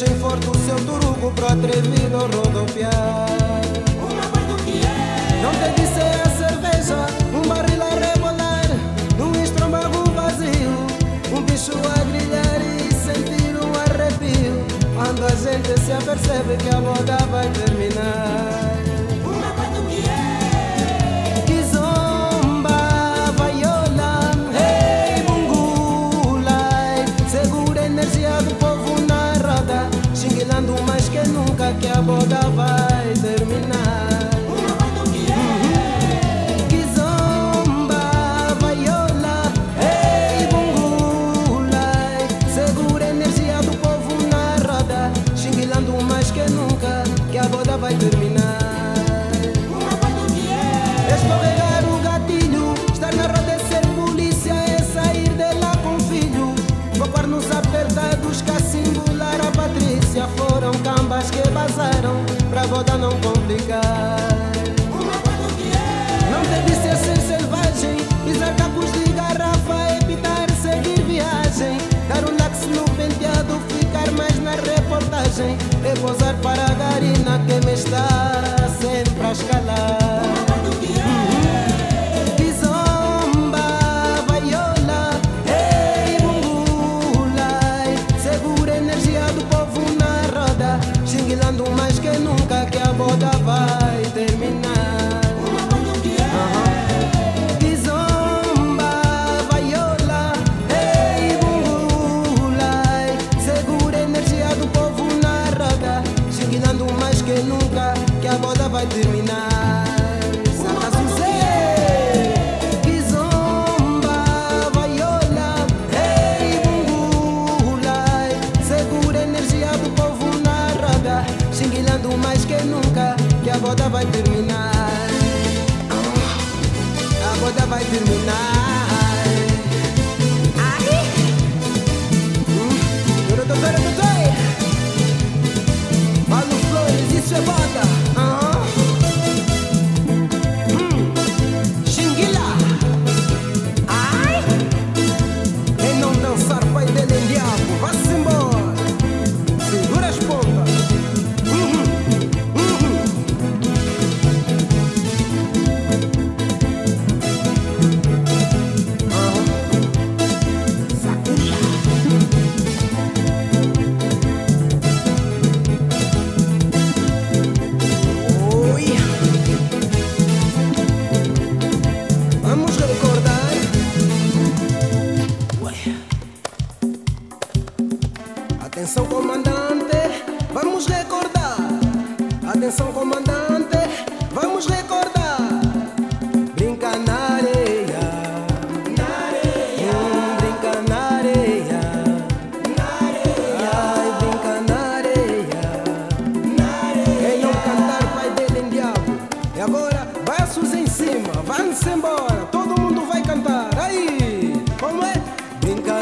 deixem forte o seu turugo pro atrevido rodopiar. Uma que é? Não tem que ser a cerveja, um barril a rebolar, um estômago vazio, um bicho a grilhar e sentir um arrepio. Quando a gente se apercebe que a moda vai terminar. Uma mãe do que é? energia do povo. Desfilando mais que nunca que a boda vai. pra boda não complicar mais que nunca que a boda vai terminar. A boda vai terminar.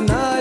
tonight